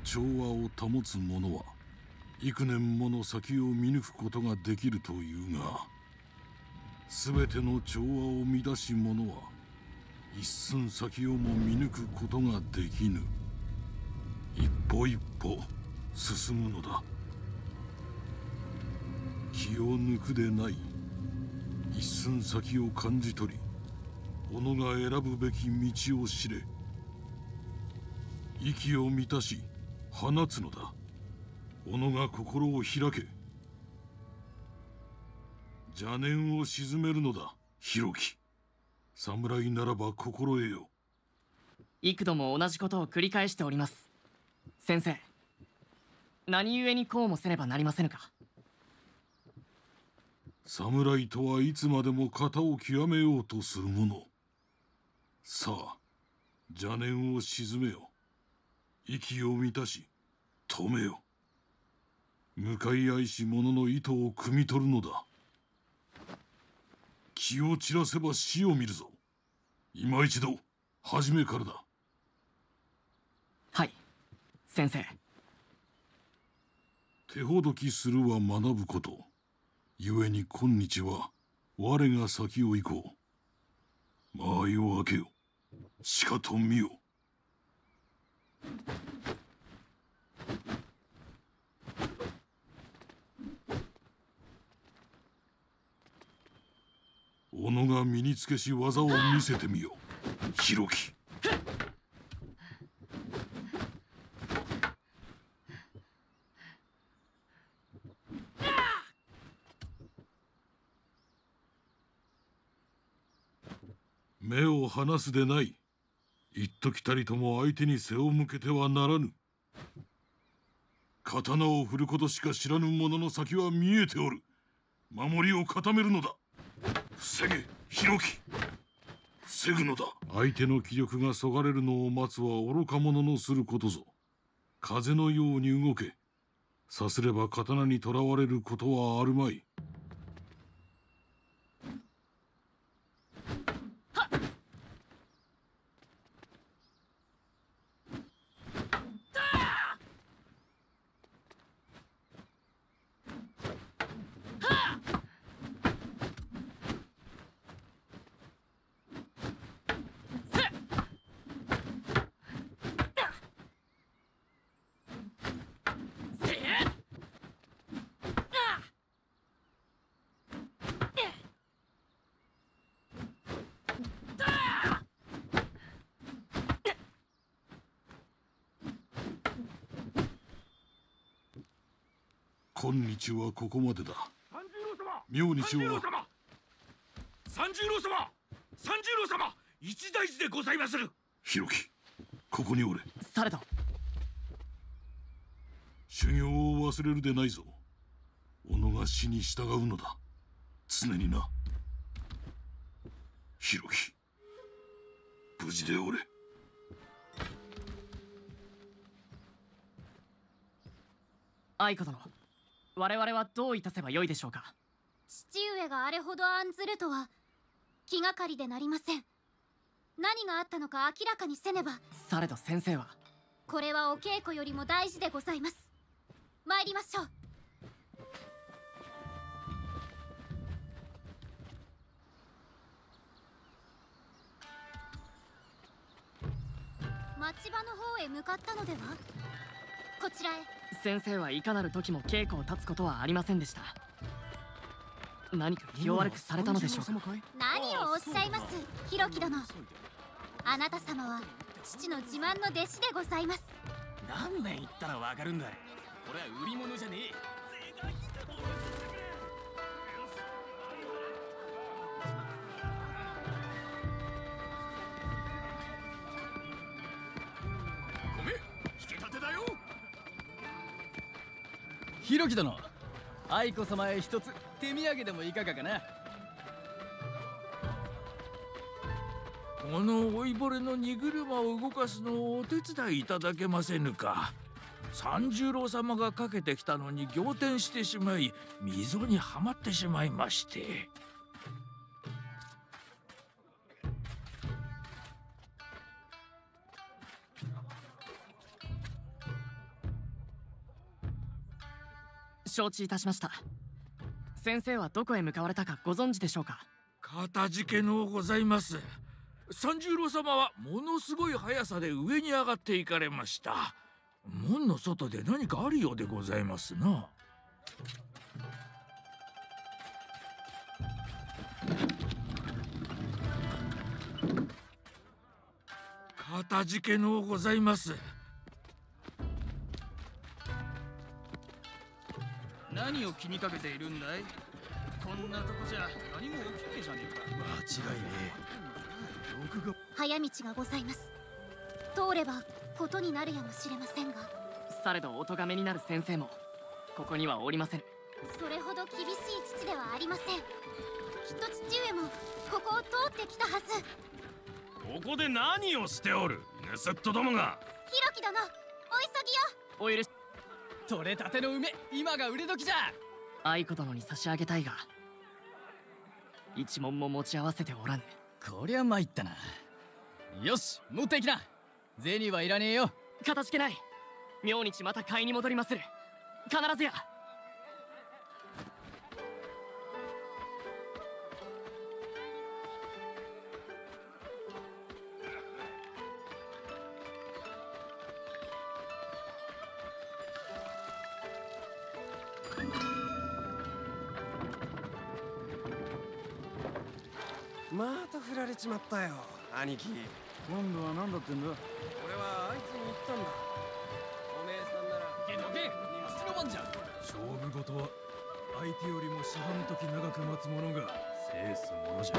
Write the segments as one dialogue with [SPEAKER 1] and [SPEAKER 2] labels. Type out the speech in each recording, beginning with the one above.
[SPEAKER 1] 調和を保つ者は幾年もの先を見抜くことができるというが全ての調和を乱し者は一寸先をも見抜くことができぬ。一歩一歩進むのだ。気を抜くでない。一寸先を感じ取り己が選ぶべき道を知れ。息を満たし放つのだ。己が心を開け。邪念を鎮めるのだ広樹侍ならば心得よ。
[SPEAKER 2] 幾度も同じことを繰り返しております。先生何故にこうもせねばなりませぬか。
[SPEAKER 1] 侍とはいつまでも型を極めようとする者。さあ邪念を鎮めよ息を満たし止めよ。向かい合いし者の意図を汲み取るのだ。気を散らせば死を見るぞ。今一度初めからだ。
[SPEAKER 2] はい先生。
[SPEAKER 1] 手ほどきするは学ぶこと。故に今日は我が先を行こう。間合いを開けよ。しかと見よ己が身につけし技を見せてみよ広き。目を離すでない。一時たりとも相手に背を向けてはならぬ。刀を振ることしか知らぬ者の先は見えておる。守りを固めるのだ。防げ。広き防ぐのだ。相手の気力がそがれるのを待つは愚か者のすることぞ。風のように動け。さすれば刀にとらわれることはあるまい今日はここまでだ。
[SPEAKER 3] 三十郎様。
[SPEAKER 1] 明日は
[SPEAKER 3] 三十郎様。三十郎様。三十郎様。一大事でございまする。
[SPEAKER 1] 広きここにおれ。
[SPEAKER 2] されど
[SPEAKER 1] 修行を忘れるでないぞ。己が死に従うのだ。常にな。広き無事でおれ。
[SPEAKER 2] 愛子殿我々はどういたせばよいでしょうか？
[SPEAKER 4] 父上があれほど案ずるとは気がかりでなりません。何があったのか明らかにせねば。
[SPEAKER 2] されど先生は？
[SPEAKER 4] これはお稽古よりも大事でございます。参りましょう。町場の方へ向かったのでは？こちらへ
[SPEAKER 2] 先生はいかなる時も稽古を立つことはありませんでした。何か気を悪くされたのでしょうか？
[SPEAKER 4] 何をおっしゃいます広樹殿。あなた様は父の自慢の弟子でございます。
[SPEAKER 5] 何年言ったらわかるんだこれは売り物じゃねえ
[SPEAKER 6] 広樹殿。愛子様へ一つ手土産でもいかがかな。
[SPEAKER 3] この老いぼれの荷車を動かすのをお手伝いいただけませぬか。三十郎様がかけてきたのに仰天してしまい溝にはまってしまいまして。
[SPEAKER 2] 承知いたしました。先生はどこへ向かわれたかご存知でしょうか？
[SPEAKER 3] かたじけのうございます。三十郎様はものすごい速さで上に上がっていかれました。門の外で何かあるようでございますな。かたじけのうございます。
[SPEAKER 7] 何を気にかけているんだい？こんなとこじゃ何も起きねえじゃねえか。
[SPEAKER 8] 間違いね
[SPEAKER 7] 毒が
[SPEAKER 4] 早道がございます。通ればことになるやもしれませんが。
[SPEAKER 2] されどお咎めになる先生もここにはおりません。
[SPEAKER 4] それほど厳しい父ではありません。きっと父上もここを通ってきたはず。
[SPEAKER 8] ここで何をしておる？盗っ人どもが。
[SPEAKER 4] ひろき殿お急ぎよ
[SPEAKER 2] お許し
[SPEAKER 7] 取れたての梅今が売れ時じゃ。
[SPEAKER 2] 愛子殿に差し上げたいが一問も持ち合わせておらぬ
[SPEAKER 7] こりゃ参ったな。よし持っていきな。銭はいらねえよ。
[SPEAKER 2] かたじけない。明日また買いに戻りまする。必ずや
[SPEAKER 9] れちまったよ。兄貴。
[SPEAKER 8] 今度は何だってんだ？
[SPEAKER 9] 俺はあいつに言ったんだ。おめえさんなら。
[SPEAKER 7] けどけ七の番じゃ
[SPEAKER 8] 勝負事は相手よりも四半時長く待つ者が制すものじゃ。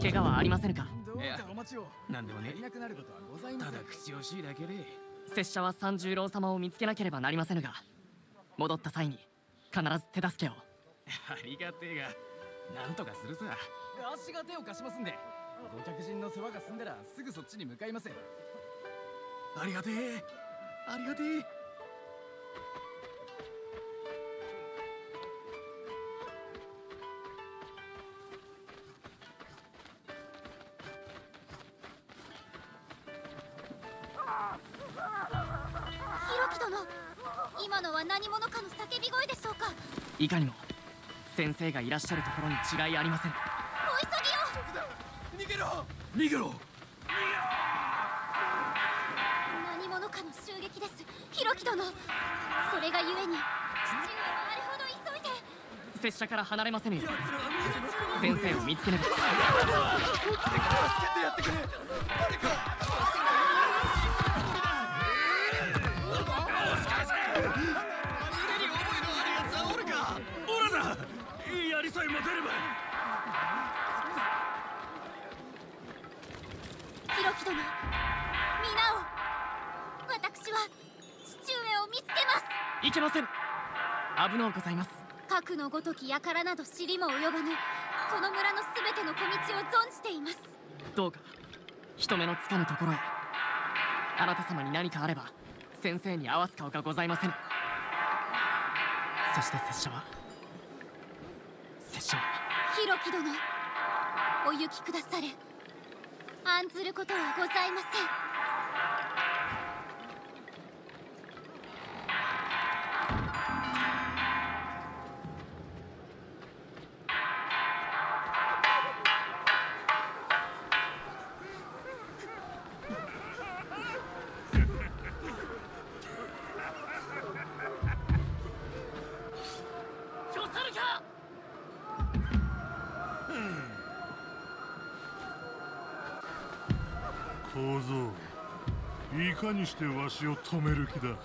[SPEAKER 2] 怪我はありませぬか？
[SPEAKER 7] どうかお待ちを。
[SPEAKER 8] なんでもね
[SPEAKER 7] いなくなることはございません。
[SPEAKER 8] ただ口惜しいだけで
[SPEAKER 2] 拙者は三十郎様を見つけなければなりませぬが。戻った際に必ず手助けを。
[SPEAKER 8] ありがてえがなんとかするさ。
[SPEAKER 7] 足が手を貸しますんで。ご客人の世話が済んだらすぐそっちに向かいます
[SPEAKER 8] ありがてえ。ありがてえ。
[SPEAKER 4] ひろき殿今のは何者かの叫び声でしょうか？
[SPEAKER 2] いかにも先生がいらっしゃるところに違いありません。
[SPEAKER 4] お急ぎよ。
[SPEAKER 8] 逃げろ。
[SPEAKER 4] 何者かの襲撃です。ひろき殿。それがゆえに。父上はあれほど急いで。
[SPEAKER 2] 拙者から離れませぬよ先生を見つけねば。
[SPEAKER 8] オ
[SPEAKER 4] けま
[SPEAKER 2] せん。危のうございます。
[SPEAKER 4] 核のごとき輩など知りも及ばぬ。この村のすべての小道を存じています。
[SPEAKER 2] どうか人目のつかぬところへ。あなた様に何かあれば先生に合わす顔がございませぬ。そして拙者は拙者は。
[SPEAKER 4] ひろき殿お行きくだされ。案ずることはございません
[SPEAKER 6] にしてわしを止める気だ？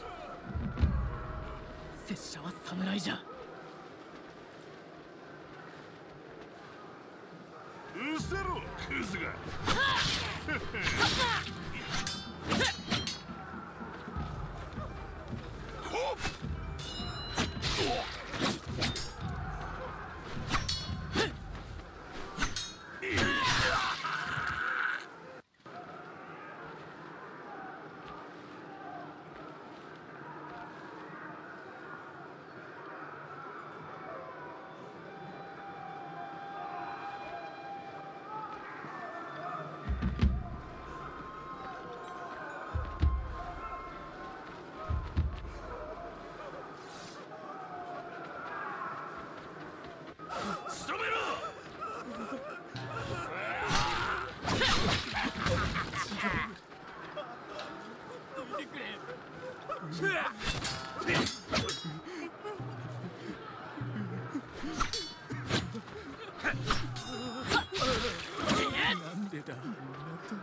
[SPEAKER 2] 拙者は侍じゃ。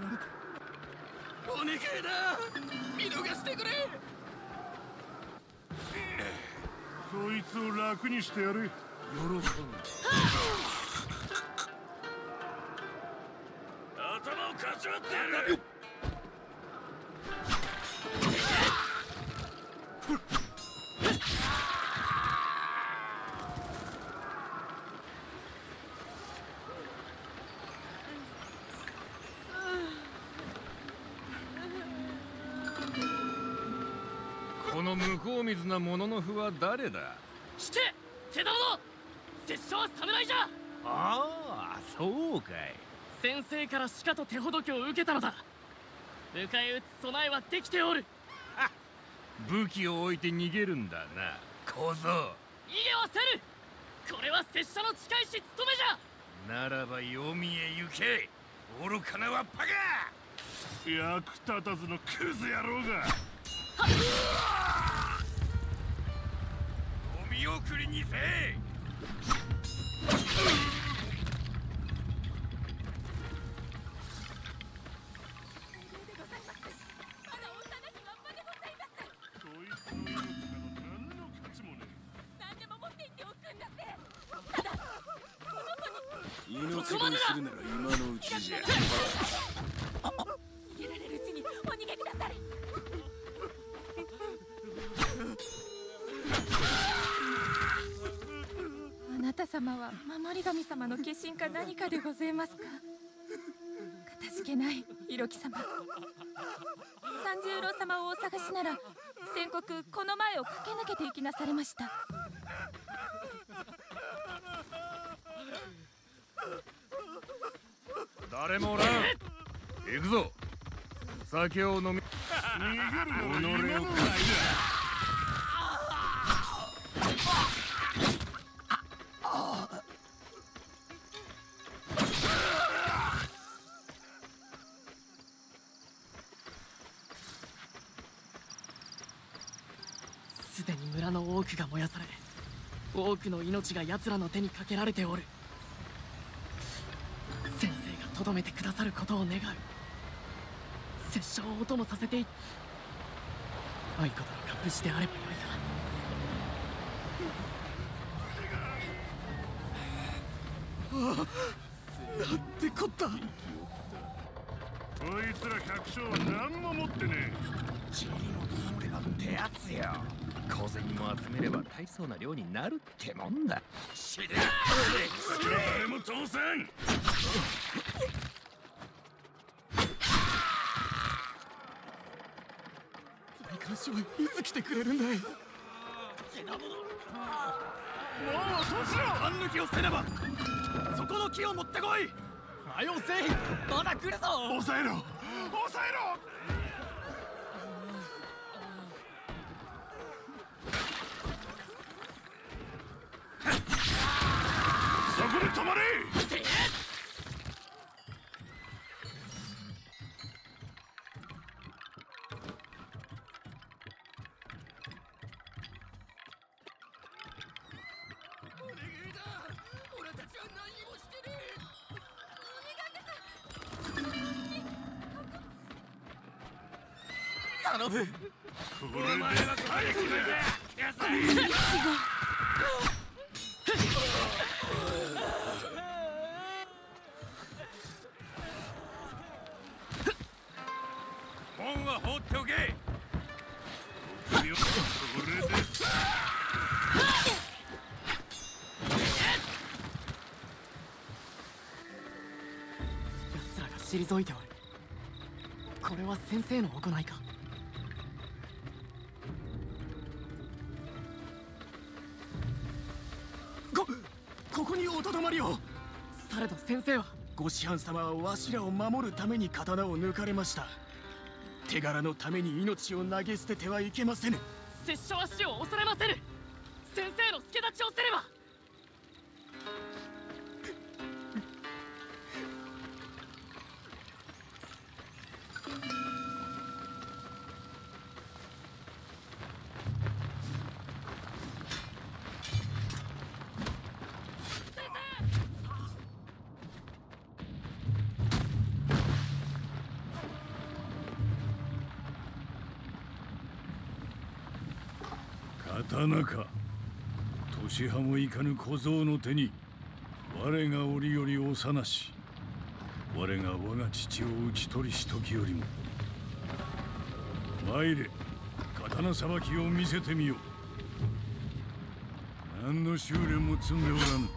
[SPEAKER 6] われたお願い
[SPEAKER 10] だ。見逃してくれ。
[SPEAKER 6] そいつを楽にしてやれ
[SPEAKER 5] よろしく
[SPEAKER 3] 頭をかち割ってやる。
[SPEAKER 5] 向こう水なものの符は誰だ？
[SPEAKER 2] 聞け手玉殿！拙者は侍じゃ！
[SPEAKER 5] ああそうかい。
[SPEAKER 2] 先生からしかと手ほどきを受けたのだ。迎え撃つ備えはできておる。
[SPEAKER 5] 武器を置いて逃げるんだな。小僧。
[SPEAKER 2] 逃げはせる！これは拙者の近いし務めじゃ！
[SPEAKER 5] ならば読みへ行け！愚かなわっぱが！
[SPEAKER 6] 役立たずのクズ野郎が！
[SPEAKER 5] お見送りにせ
[SPEAKER 6] え何
[SPEAKER 11] かでございますか？かたじけない色木様。三十郎様をお探しなら先刻この前を駆け抜けて行きなされました。
[SPEAKER 5] 誰もおらん。行くぞ。酒を飲み。
[SPEAKER 6] 逃げるのが
[SPEAKER 5] 己を
[SPEAKER 6] 今のう
[SPEAKER 2] 多くの命が奴らの手にかけられておる。先生がとどめてくださることを願う。拙者をお供させてい愛子殿が無事であればよいが。
[SPEAKER 12] ってこった。
[SPEAKER 6] こいつら百姓は何も持ってね
[SPEAKER 5] 塵も積もればってやつよ。小銭も集めれば大層な量になるってもんだ。死ね。
[SPEAKER 6] も
[SPEAKER 12] いつ来てくれるんだい？もう年よ勘抜きをせねば。そこの木を持ってこい。せい。まだ来るぞ。
[SPEAKER 6] 抑えろ。抑えろ
[SPEAKER 12] 頼む
[SPEAKER 6] これで最後だ
[SPEAKER 5] 門は放っておけ
[SPEAKER 6] これで
[SPEAKER 2] 奴らが退いておる。これは先生の行いか？先生は
[SPEAKER 12] ご師範様はわしらを守るために刀を抜かれました。手柄のために命を投げ捨ててはいけませぬ。
[SPEAKER 2] 拙者は死を恐れませぬ。先生の助立ちをせれば。
[SPEAKER 6] 中
[SPEAKER 13] 年派もいかぬ小僧の手に我が折より幼し我が我が父を討ち取りし時よりも。参れ刀さばきを見せてみよう。何の修練も積んでおらぬ。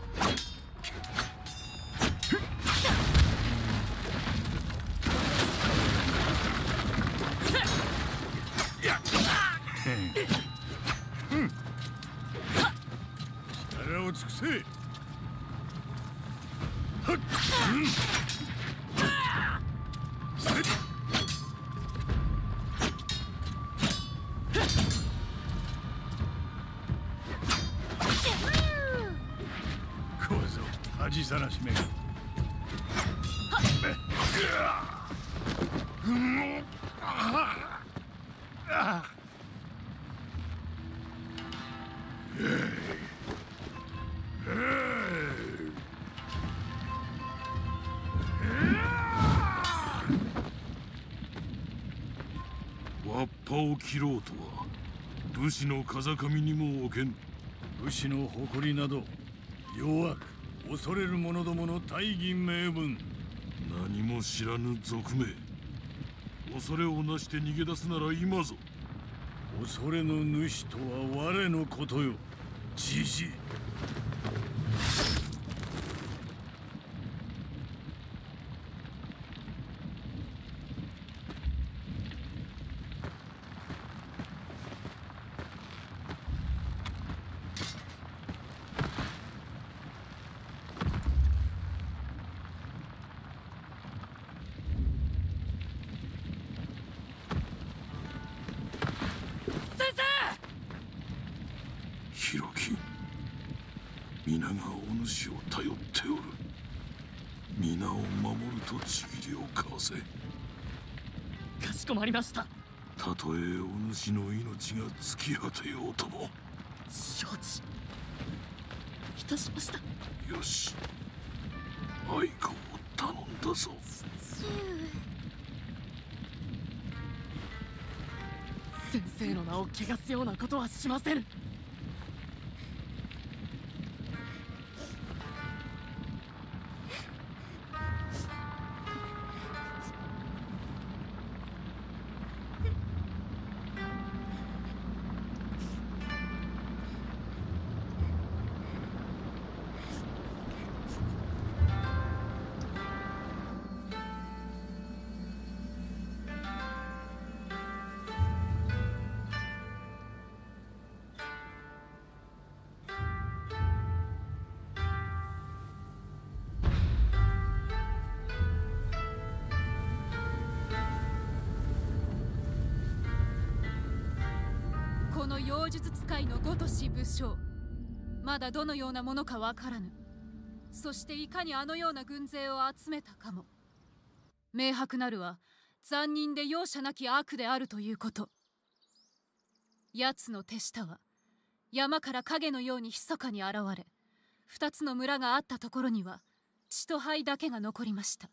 [SPEAKER 1] わっぱを切ろうとは武士の風上にも置けぬ
[SPEAKER 13] 武士の誇りなど弱く恐れる者どもの大義名分。
[SPEAKER 1] 何も知らぬ賊名。恐れをなして逃げ出すなら今ぞ。
[SPEAKER 13] 恐れの主とは我のことよ。じじい
[SPEAKER 1] 弘樹皆がお主を頼っておる皆を守るとちぎりを交わせ。
[SPEAKER 2] かしこまりました。
[SPEAKER 1] たとえお主の命が尽き果てようとも。
[SPEAKER 2] 承知。いたしました。
[SPEAKER 1] よし。愛子を頼んだぞ。
[SPEAKER 2] 先生の名を汚すようなことはしませぬ
[SPEAKER 14] いのごとし武将。まだどのようなものかわからぬ。そしていかにあのような軍勢を集めたかも。明白なるは残忍で容赦なき悪であるということ。奴の手下は山から影のように密かに現れ二つの村があったところには血と灰だけが残りました。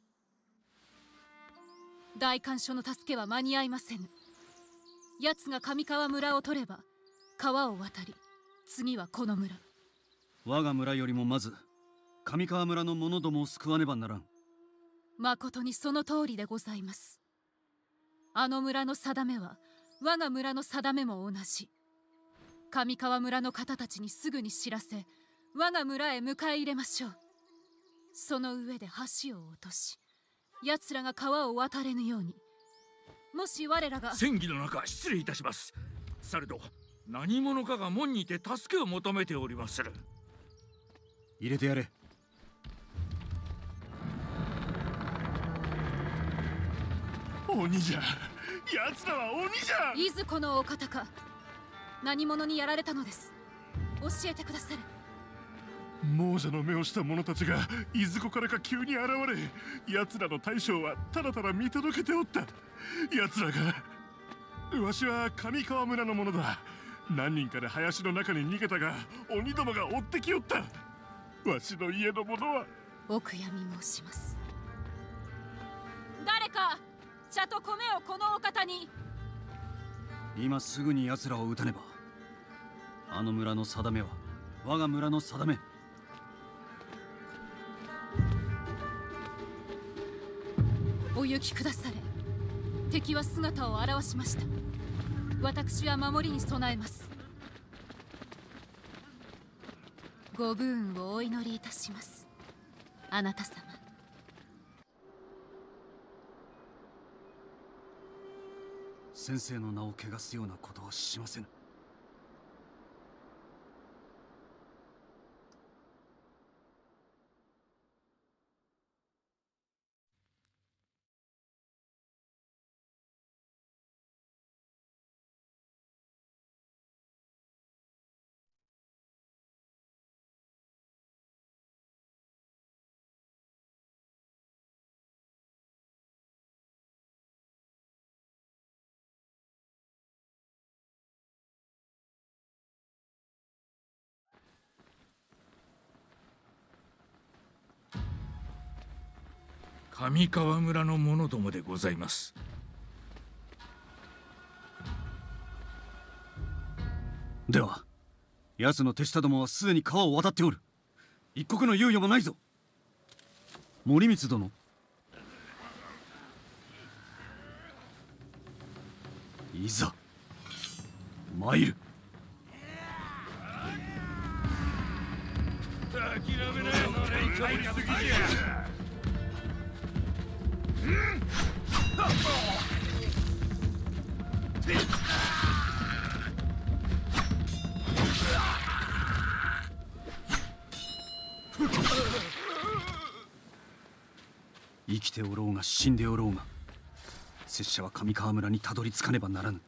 [SPEAKER 14] 大官所の助けは間に合いませぬ。奴が上川村を取れば川を渡り次はこの村。
[SPEAKER 15] 我が村よりもまず上川村の者どもを救わねばならん。
[SPEAKER 14] 誠にその通りでございます。あの村の定めは我が村の定めも同じ。上川村の方たちにすぐに知らせ我が村へ迎え入れましょう。その上で橋を落とし奴らが川を渡れぬように。もし我らが
[SPEAKER 3] 戦議の中失礼いたします。されど何者かが門にて助けを求めておりまする。
[SPEAKER 15] 入れてやれ。
[SPEAKER 6] 鬼じゃ。奴らは鬼じゃ。
[SPEAKER 14] いずこのお方か。何者にやられたのです。教えてくださる。
[SPEAKER 6] 亡者の目をした者たちがいずこからか急に現れ奴らの大将はただただ見届けておった。奴らがわしは上川村の者だ何人かで林の中に逃げたが鬼どもが追ってきよった。わしの家の者は。
[SPEAKER 14] お悔やみ申します。誰か茶と米をこのお方に。
[SPEAKER 15] 今すぐに奴らを撃たねば。あの村の定めは我が村の定め。
[SPEAKER 14] お行きくだされ。敵は姿を現しました私は守りに備えます。ご武運をお祈りいたします。あなた様。
[SPEAKER 15] 先生の名を汚すようなことはしませぬ。
[SPEAKER 3] 上川村の者どもでございます。
[SPEAKER 15] では奴の手下どもはすでに川を渡っておる。一刻の猶予もないぞ。森光殿。いざ参る。
[SPEAKER 3] 諦めなよレイカブリすぎや
[SPEAKER 15] 生きておろうが死んでおろうが拙者は上川村にたどり着かねばならぬ。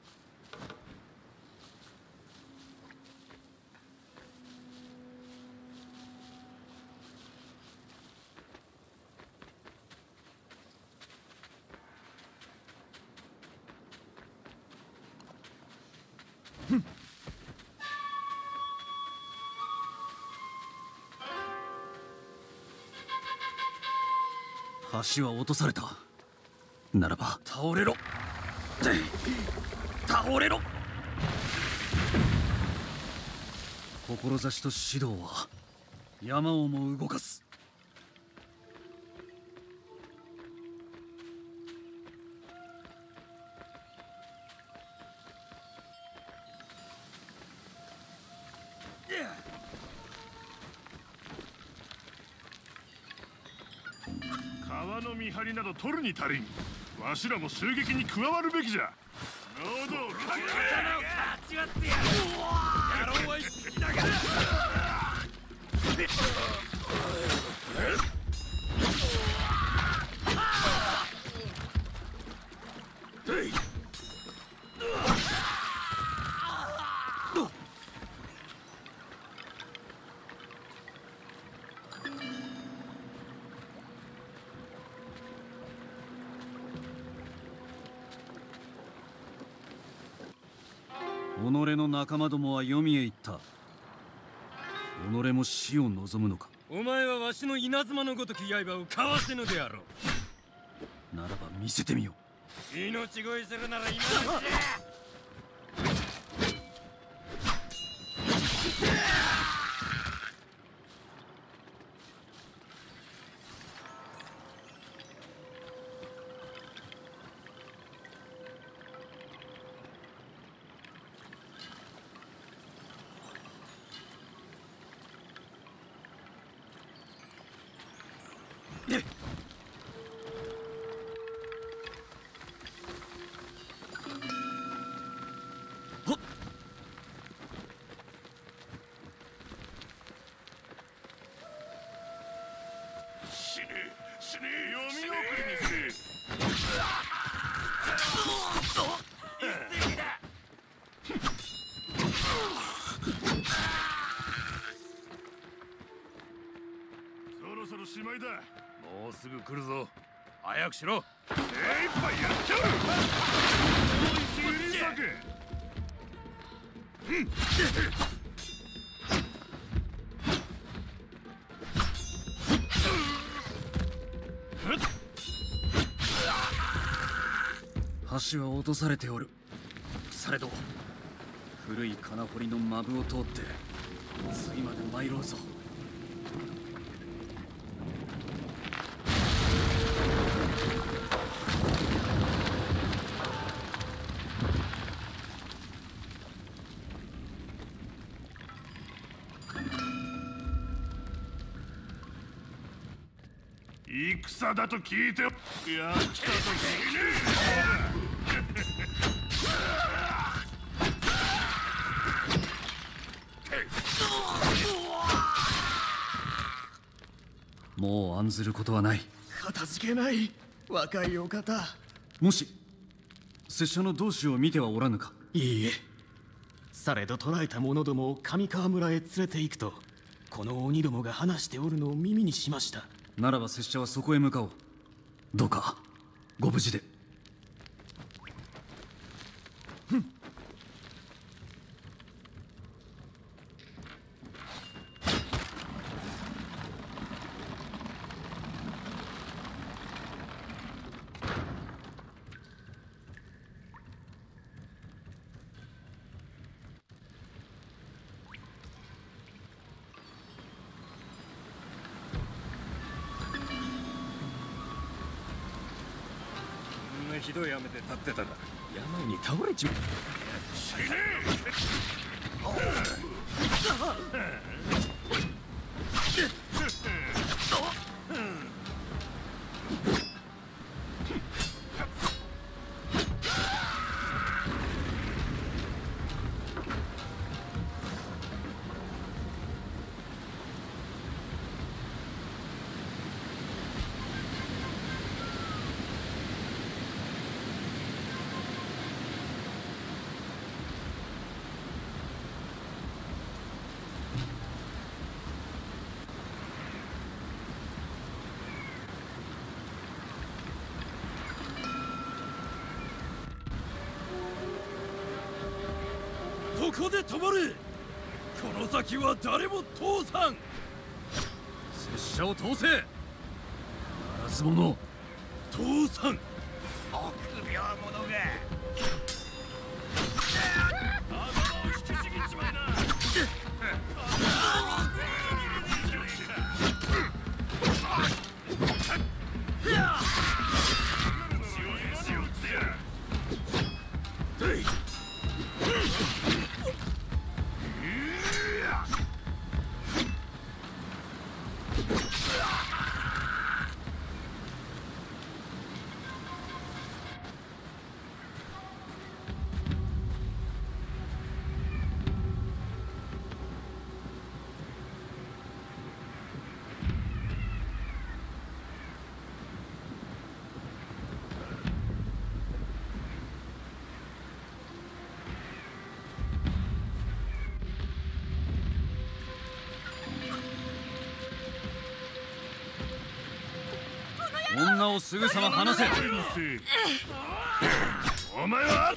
[SPEAKER 15] 橋は落とされた。ならば。倒れろ。倒れろ。志と指導は山をも動かす
[SPEAKER 6] 取るに足りん。わしらも襲撃に加わるべきじゃ。能動刀を
[SPEAKER 3] かち割ってやる。野郎は一匹だけだ
[SPEAKER 15] 仲間どもは読みへ行った。己も死を望むのか。
[SPEAKER 8] お前はわしの稲妻のごとき刃をかわせぬであろ
[SPEAKER 15] ならば見せてみよ
[SPEAKER 8] う。命乞いするなら今のうちだ
[SPEAKER 6] 死ね読み送りにせそろそろしまいだ
[SPEAKER 5] もうすぐ来るぞ早くしろ
[SPEAKER 6] 精一杯やっておる小さく
[SPEAKER 15] 橋は落とされておる。されど古い金掘りの間部を通って次まで参ろうぞ。
[SPEAKER 6] 戦だと聞いていや来たと聞い
[SPEAKER 15] もう案ずることはない。
[SPEAKER 12] 片付けない。若いお方。
[SPEAKER 15] もし拙者の同志を見てはおらぬか。
[SPEAKER 12] いいえ。されど捕らえた者どもを上川村へ連れて行くとこの鬼どもが話しておるのを耳にしました。
[SPEAKER 15] ならば拙者はそこへ向かおう。どうかご無事で
[SPEAKER 5] ひどい雨で立ってたら。病に倒れちまう
[SPEAKER 13] ここの先は誰も通さん。
[SPEAKER 15] 拙者を通せ。ならず者。をすぐさま離せ。
[SPEAKER 6] お前は？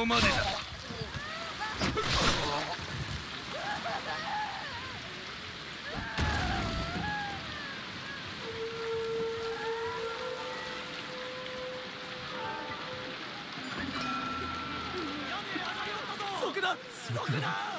[SPEAKER 6] こ
[SPEAKER 16] ま
[SPEAKER 5] で
[SPEAKER 6] だ。速だ
[SPEAKER 16] 速だ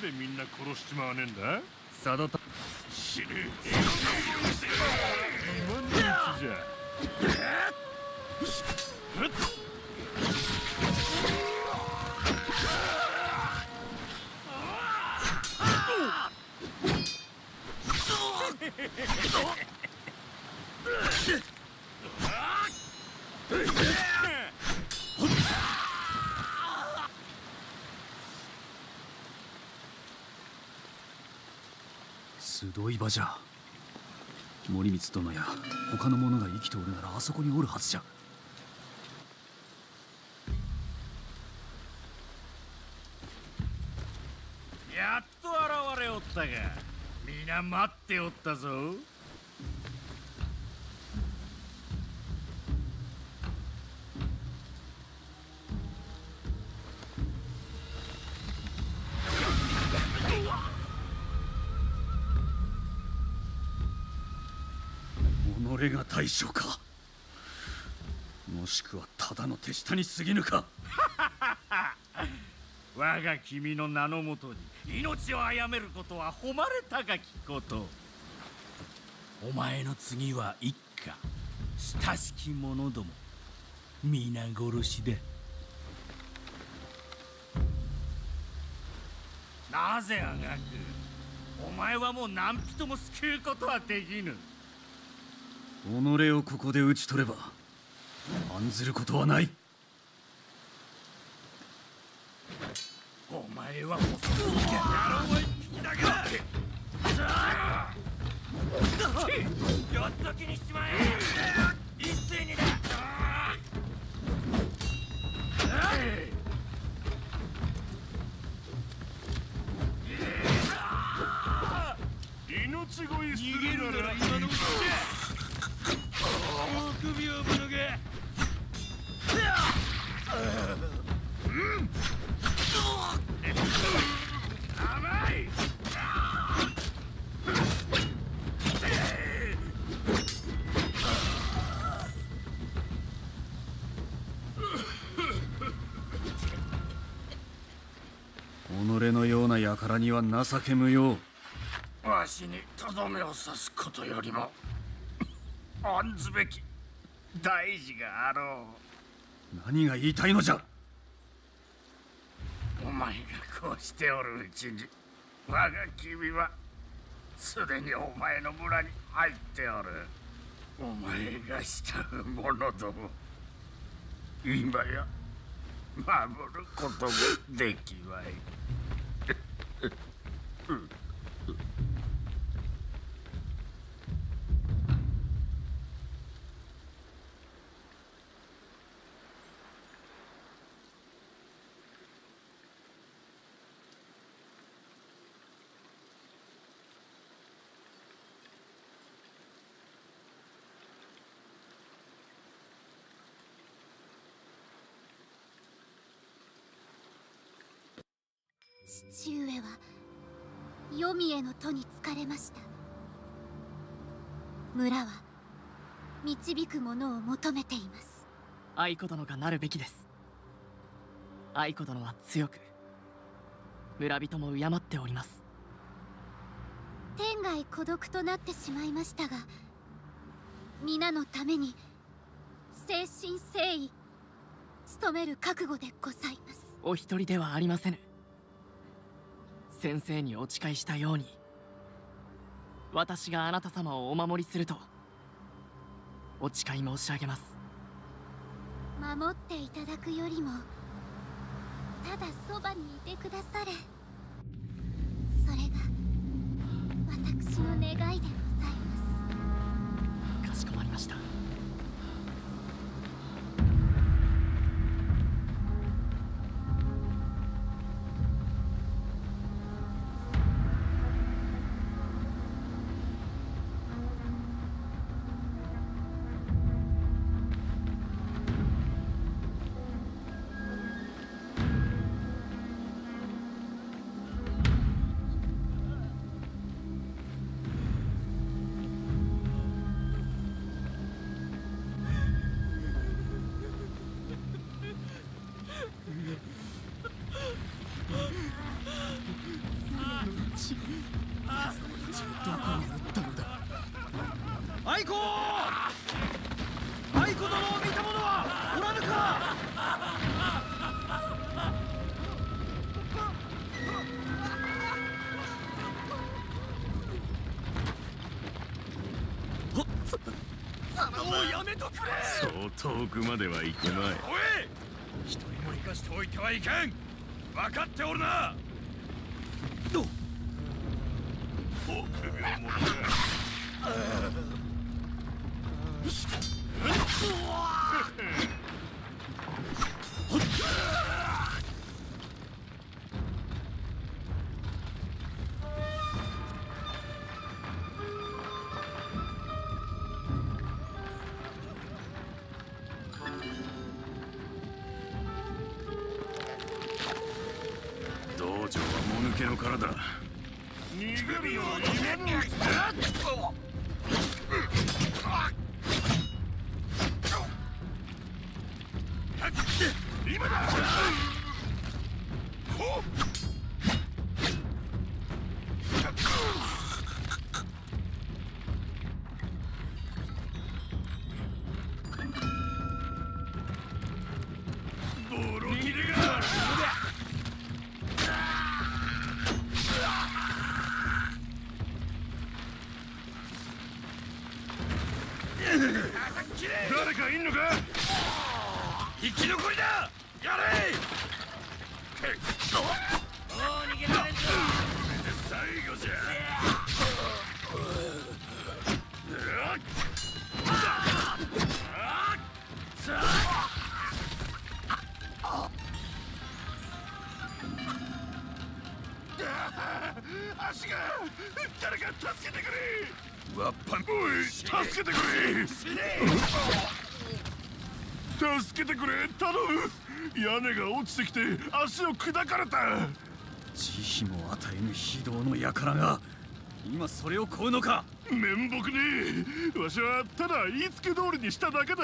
[SPEAKER 6] なんでみんな殺しちまわねえんだ？死ぬ今のうちじゃ。っ。
[SPEAKER 15] どい場じゃ。森光殿や他の者が生きておるならあそこにおるはずじゃ。
[SPEAKER 16] やっと現れおったが皆待っておったぞ。
[SPEAKER 15] 大将か？もしくはただの手下に過ぎぬか？
[SPEAKER 16] 我が君の名のもとに命を殺めることは誉れ高きこと。お前の次は一家。親しき者ども。皆殺しだなぜあがく？お前はもう何人も救うことはできぬ。
[SPEAKER 15] 己をここで討ち取れば案ずることはない。ような輩には情け無用。
[SPEAKER 16] わしにとどめを刺すことよりも案ずべき大事があろ
[SPEAKER 15] 何が言いたいのじゃ。
[SPEAKER 16] うお前がこうしておるうちに我が君はすでにお前の村に入っておる。お前が慕う者ども今や守ることもできまい Mm-hmm.
[SPEAKER 4] 父上は黄泉への戸に疲れました。村は導く者を求めています。
[SPEAKER 2] 愛子殿がなるべきです。愛子殿は強く村人も敬っております。
[SPEAKER 4] 天涯孤独となってしまいましたが皆のために誠心誠意努める覚悟でございます。
[SPEAKER 2] お一人ではありませぬ先生にお誓いしたように。私があなた様をお守りするとお誓い申し上げます。
[SPEAKER 4] 守っていただくよりもただそばにいてくだされ。それが私の願いでございます。
[SPEAKER 2] かしこまりました
[SPEAKER 5] 遠くまでは行くまい。
[SPEAKER 16] おい！一人も生かしておいてはいけん！分かっておるな！
[SPEAKER 6] ちてきて足を砕かれた。
[SPEAKER 15] 慈悲も与えぬ非道の輩が今それを請うのか。
[SPEAKER 6] 面目ねえ。わしはただ言いつけ通りにしただけだ。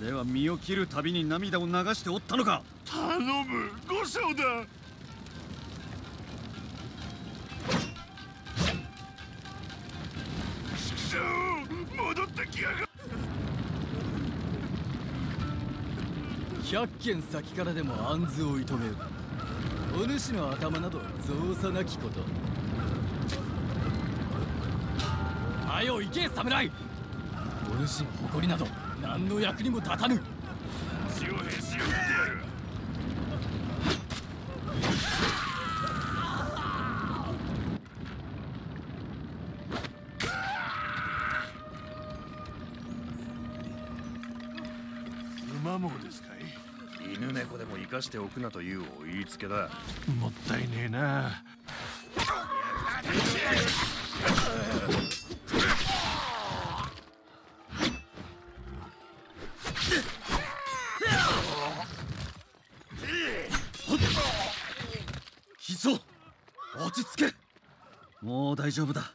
[SPEAKER 15] では身を切るたびに涙を流しておったのか。
[SPEAKER 6] 頼む。五章だ
[SPEAKER 7] 百軒先からでも安図を射止める。お主の頭など造作なきこと。はよ行け侍！お主の誇りなど何の役にも立たぬ。
[SPEAKER 6] か
[SPEAKER 5] しておくなというお言いつけだ。
[SPEAKER 6] もったいねえな。
[SPEAKER 15] 落ち着け。もう大丈夫だ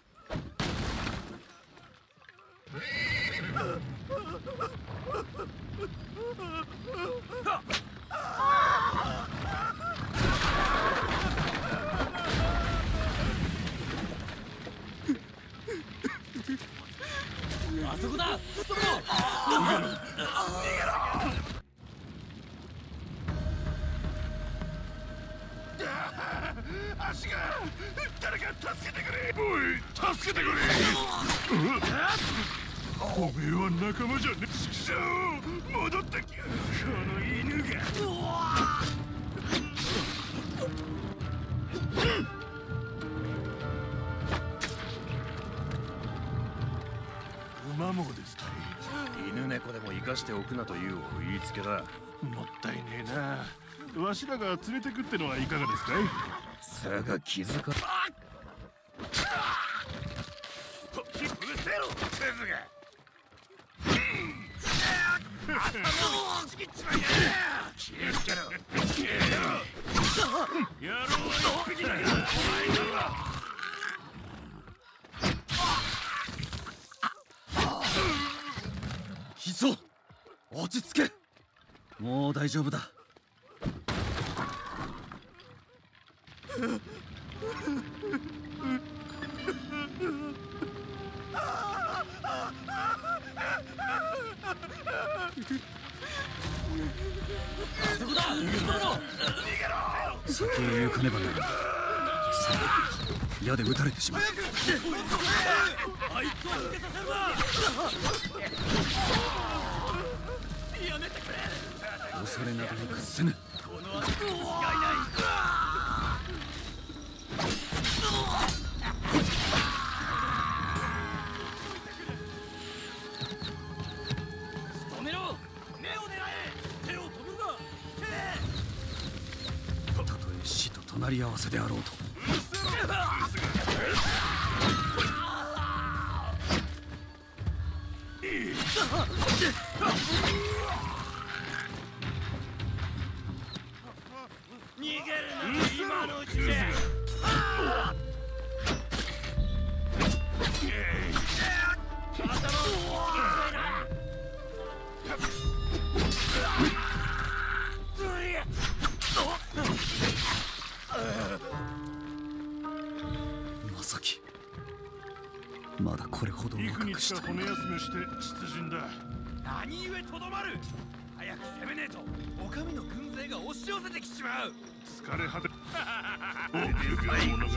[SPEAKER 6] 馬もですか？
[SPEAKER 5] 犬猫でも生かしておくなというお言いつけだ。
[SPEAKER 6] もったいねえな。わしらが連れてくってのはいかがですか？い
[SPEAKER 5] さが気づか
[SPEAKER 6] うせろクズがちぎっちまえ気をつけろ野郎は一匹だけだお前だろ
[SPEAKER 15] 木曽落ち着けもう大丈夫だ。先へ行かねばならん。さあ矢で撃たれてしまうまだこれほど
[SPEAKER 6] 幾
[SPEAKER 15] 若くした
[SPEAKER 6] 日か骨休めして出陣だ。
[SPEAKER 5] 何故とどまる。早く攻めねえと。お上の軍勢が押し寄せてきちまう。
[SPEAKER 6] 疲れ果て おいう者が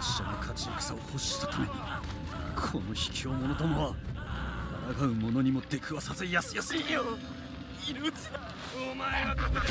[SPEAKER 15] 拙者の勝ち戦を欲したためにこの卑怯者どもは抗う者にも出くわさずやすやすいよ
[SPEAKER 5] いるうちだお前はここで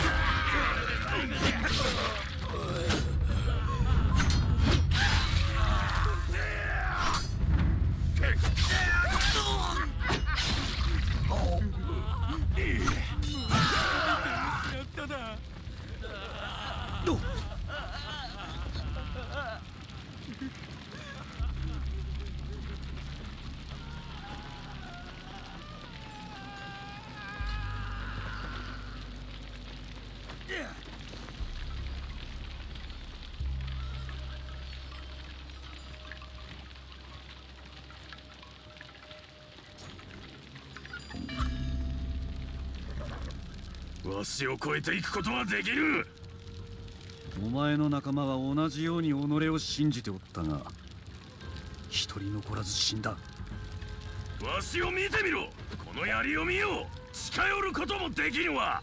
[SPEAKER 6] わしを超えていくことはできる。
[SPEAKER 15] お前の仲間は同じように己を信じておったが一人残らず死んだ。
[SPEAKER 6] わしを見てみろ。この槍を見よ近寄ることもできぬわ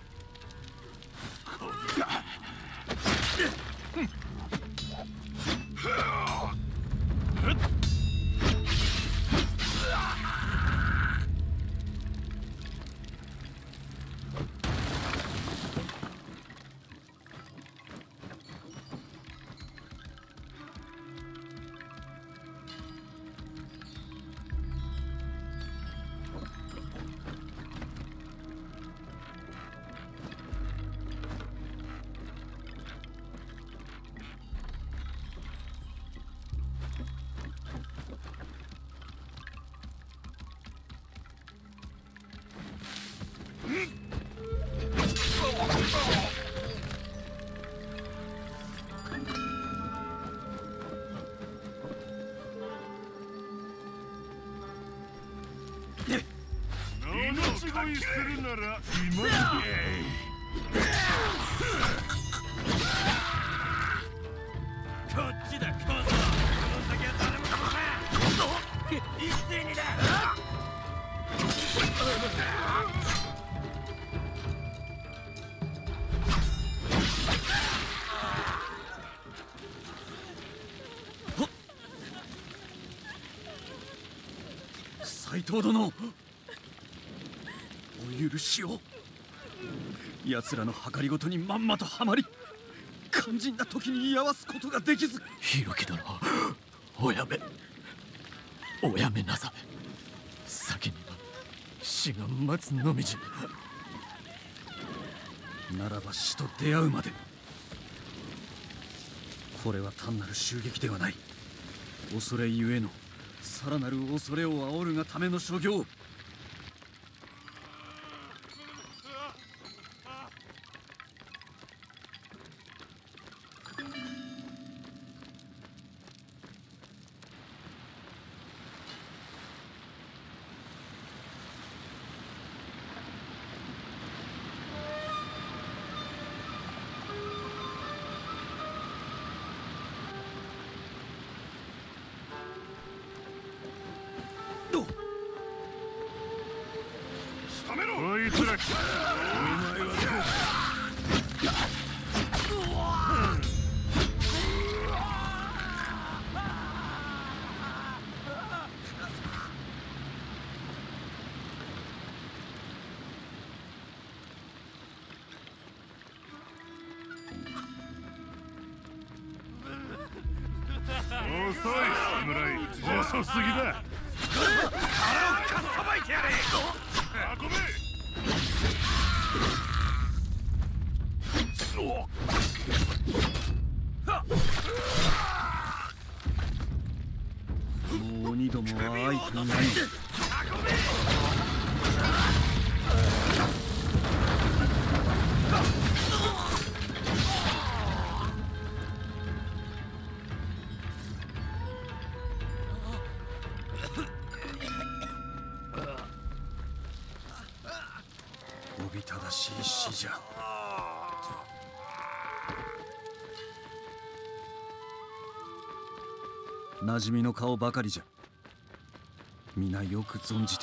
[SPEAKER 6] するなら今だ
[SPEAKER 5] こっちだこそこの先は誰も殺せ一斉にだ
[SPEAKER 15] 斎藤殿しを奴らの計りごとにまんまとはまり肝心な時に居合わすことができず。
[SPEAKER 8] ひろき殿
[SPEAKER 7] おやめ。おやめなされ先には死が待つのみじゃ。
[SPEAKER 15] ならば死と出会うまで。これは単なる襲撃ではない。恐れゆえのさらなる恐れを煽るがための所業
[SPEAKER 6] 留
[SPEAKER 15] 馴染みの顔ばかりじゃ。皆よく存じて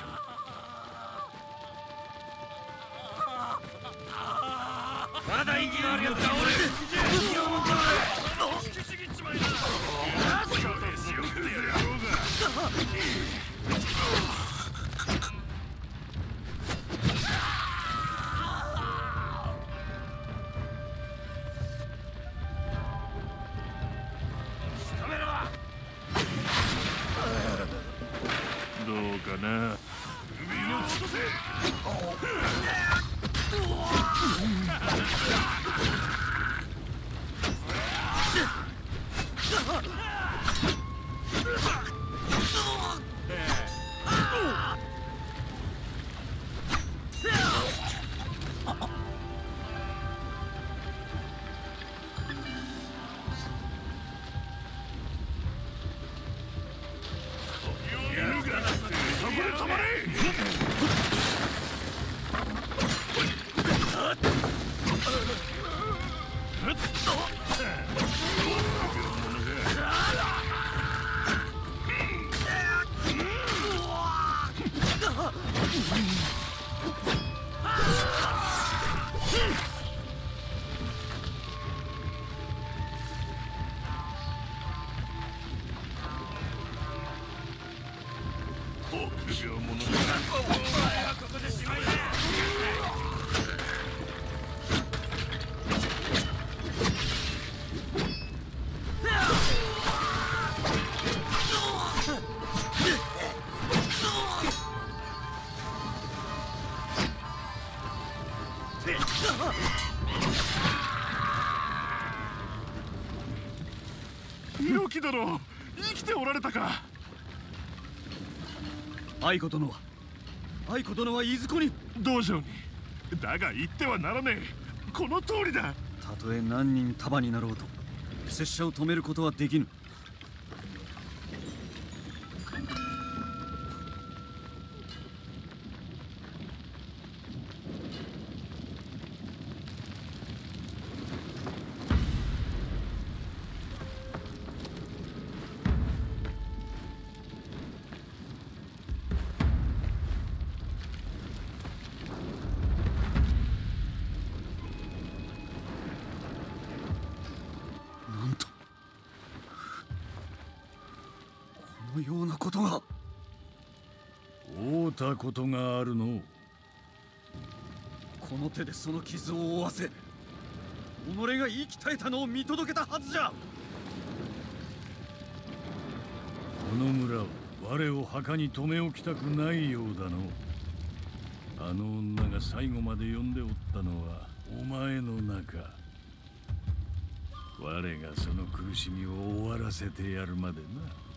[SPEAKER 15] 愛子殿は。愛子殿はいずこに。
[SPEAKER 6] 道場に。だが言ってはならねえ。この通りだ。
[SPEAKER 15] たとえ何人束になろうと拙者を止めることはできぬことが。
[SPEAKER 1] 会うたことがあるの。
[SPEAKER 15] この手でその傷を負わせ己が生き絶えたのを見届けたはずじゃ。
[SPEAKER 13] この村は我を墓に留め置きたくないようだの。あの女が最後まで呼んでおったのはお前の中。我がその苦しみを終わらせてやるまでな